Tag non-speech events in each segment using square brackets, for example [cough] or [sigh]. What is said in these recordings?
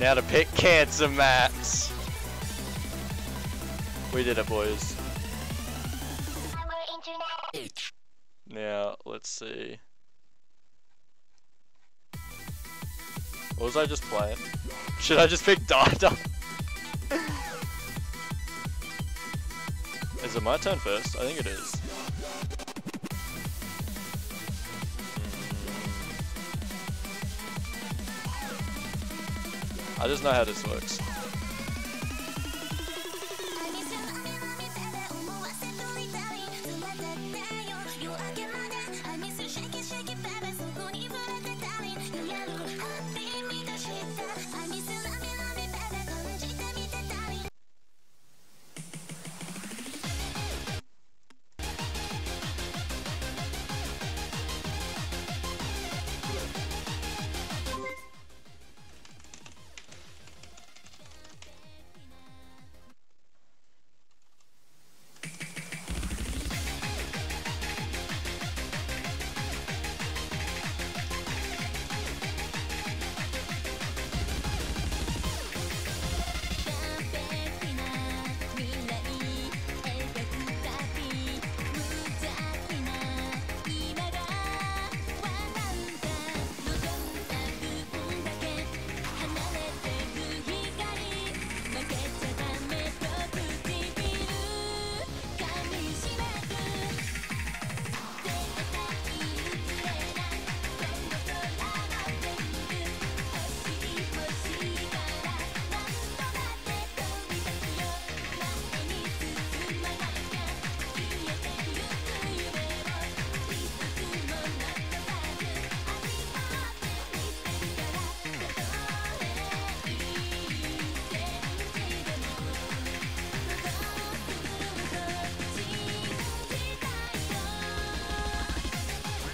Now to pick cancer maps. We did it, boys. Now, let's see. What was I just playing? Should I just pick Dada? [laughs] is it my turn first? I think it is. I just know how this works.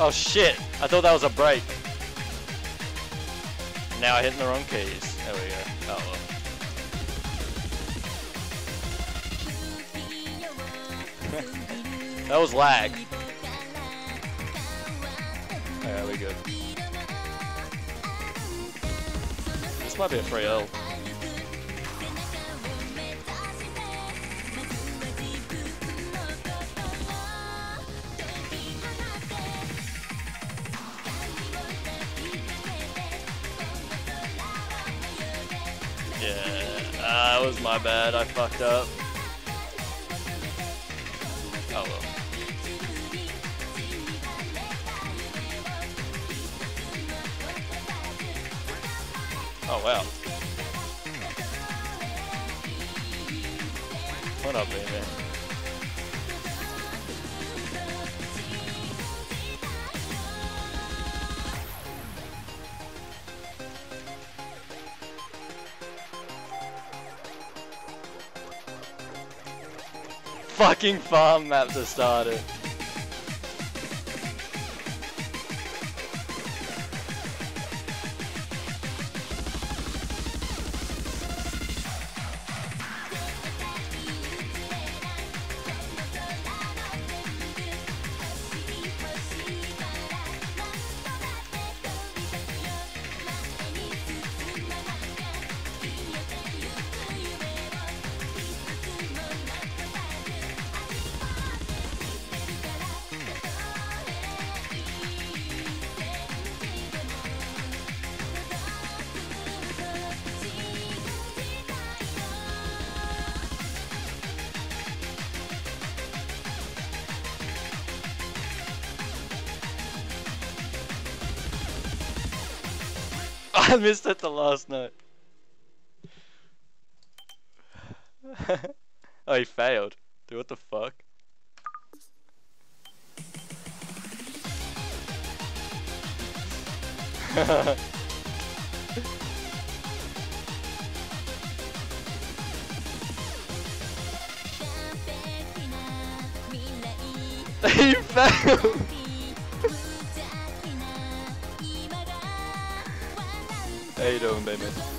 Oh shit! I thought that was a break. Now I hit the wrong keys. There we go. Oh well. [laughs] that was lag. Yeah, we good. This might be a free L. was my bad. I fucked up. Oh well. Oh wow. What up, baby? Fucking farm maps are started. I missed it the last note. [laughs] oh, he failed. Dude, what the fuck? [laughs] [laughs] he failed! How doing, baby?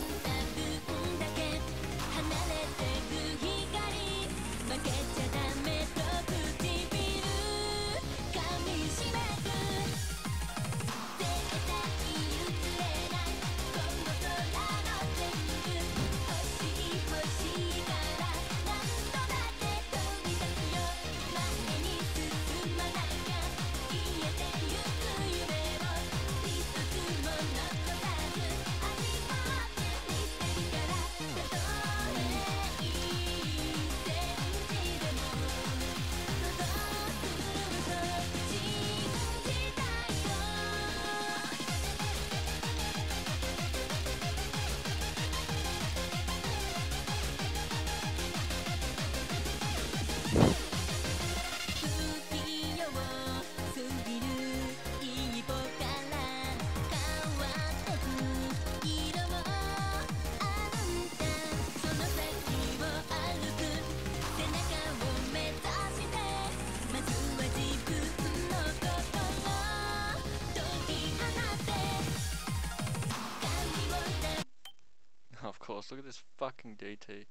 Look at this fucking DT.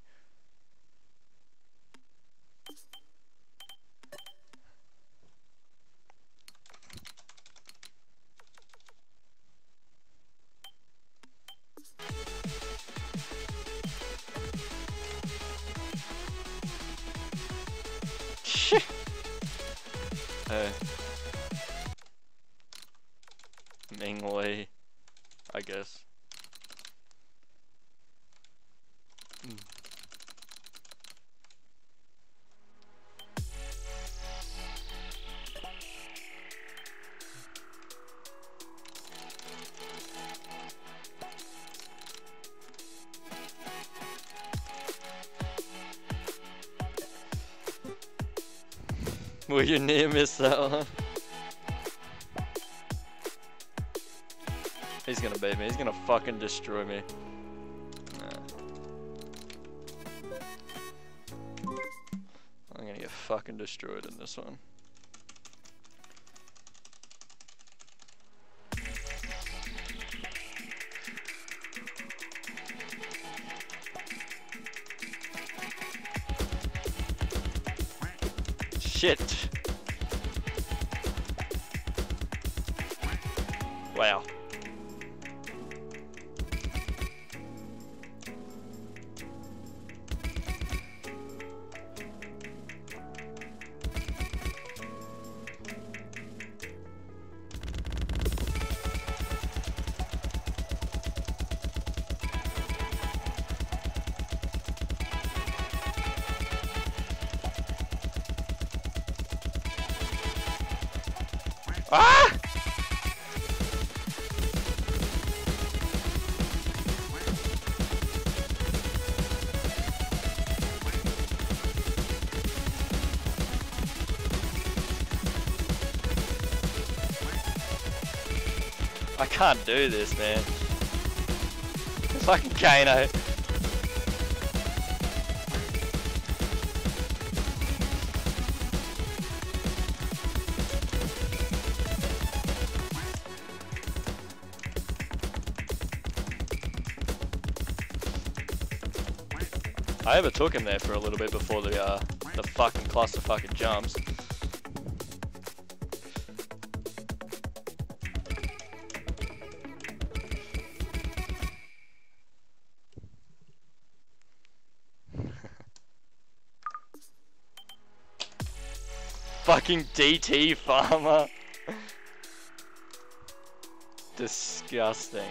hey. Ming Lee, I guess. You near miss that one? He's gonna beat me. He's gonna fucking destroy me. Nah. I'm gonna get fucking destroyed in this one. Shit. Can't do this, man. Fucking Kano. I overtook him there for a little bit before the uh, the fucking cluster fucking jumps. Fucking DT farmer. Disgusting.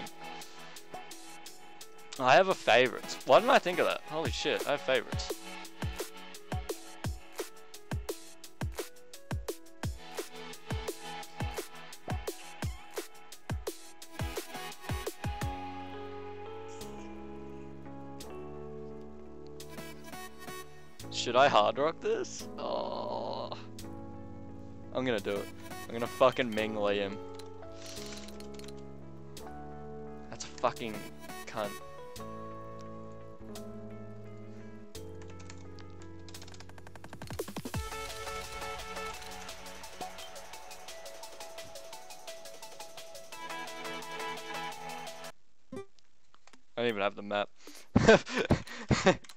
I have a favorites. Why didn't I think of that? Holy shit, I have favorites. Should I hard rock this? Oh. I'm gonna do it. I'm gonna fucking Ming Lee him. That's a fucking cunt. I don't even have the map. [laughs]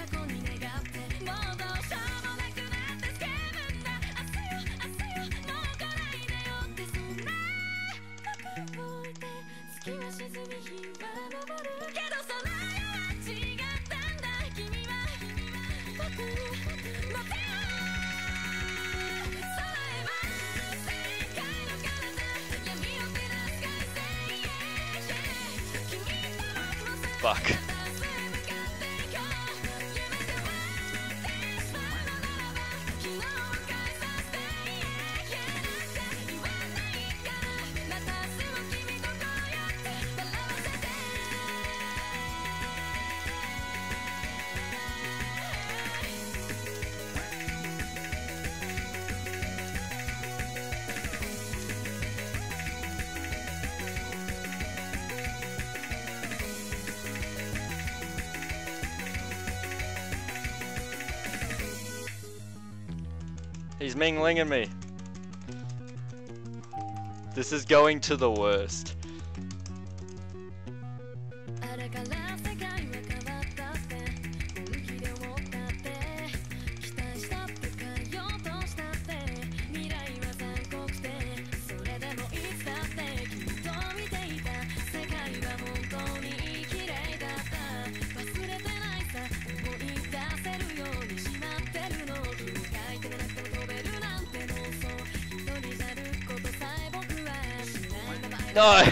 Fuck. He's minglinging me. This is going to the worst. No!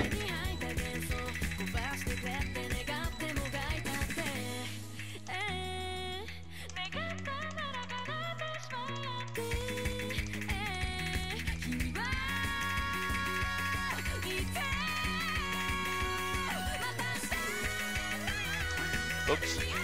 Oops.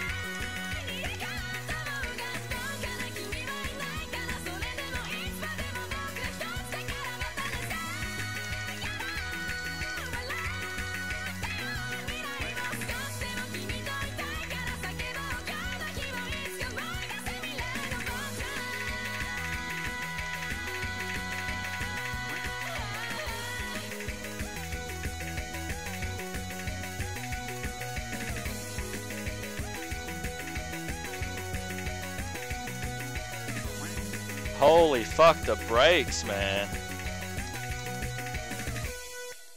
Holy fuck, the brakes, man.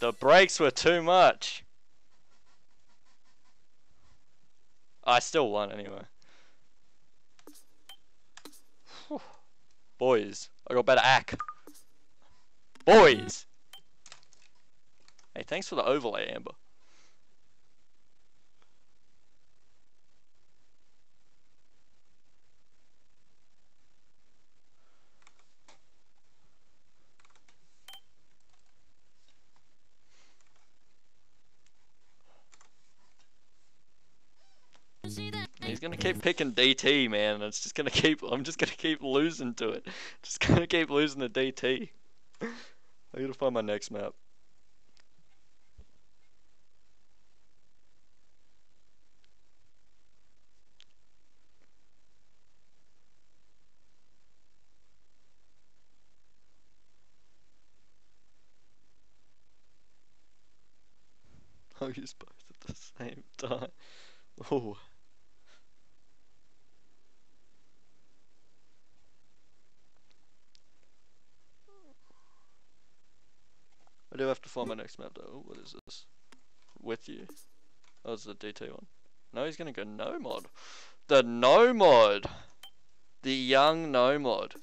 The brakes were too much. I still won anyway. Whew. Boys, I got better ack. Boys! Hey, thanks for the overlay, Amber. He's gonna keep picking DT, man. It's just gonna keep. I'm just gonna keep losing to it. Just gonna keep losing to DT. I gotta find my next map. I'll use both at the same time. [laughs] Oh. Do have to find my next map though. What is this? With you. Oh, it's the DT one. No, he's gonna go no mod. The no mod. The young no mod.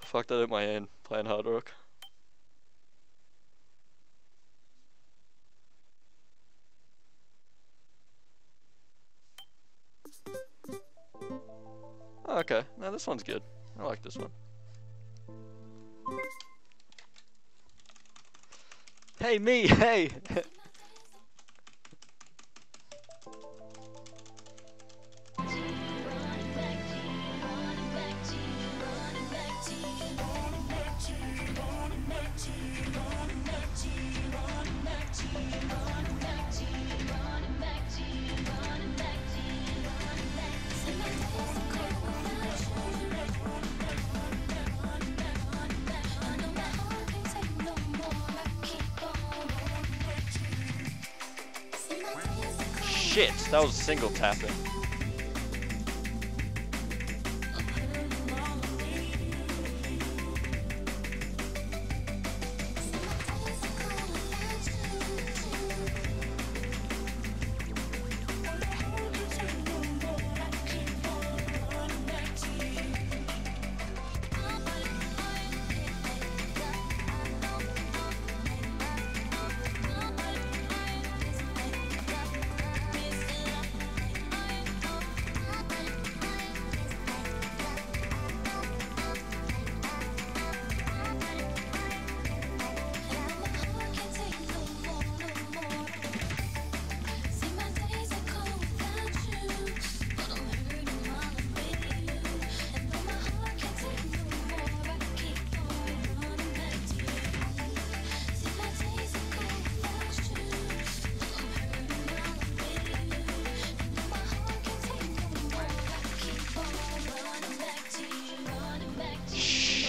Fuck that in my hand. Playing hard rock. Okay, now this one's good. I like this one. Hey, me, [laughs] hey! Shit, that was a single tapping.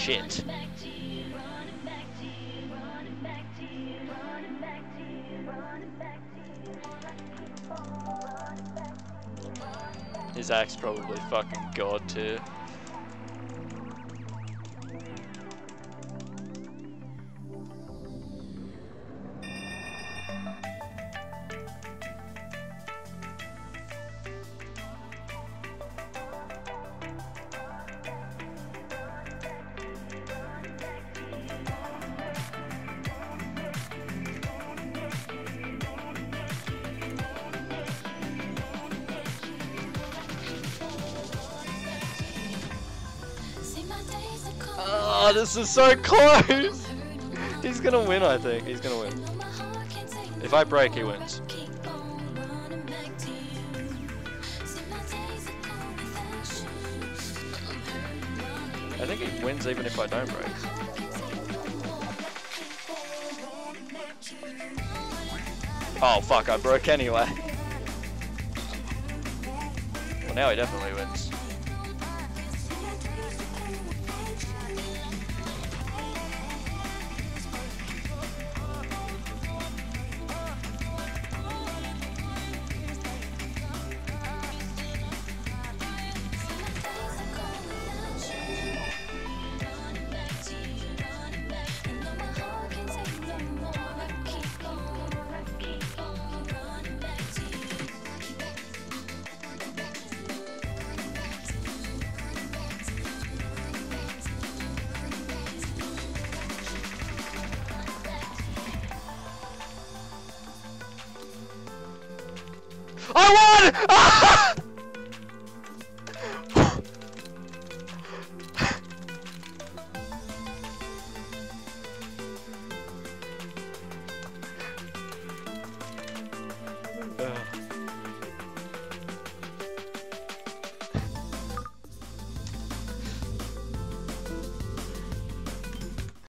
Shit. His axe probably fucking god too. This is so close! He's gonna win, I think. He's gonna win. If I break, he wins. I think he wins even if I don't break. Oh fuck, I broke anyway. Well now he definitely wins. I won! [laughs]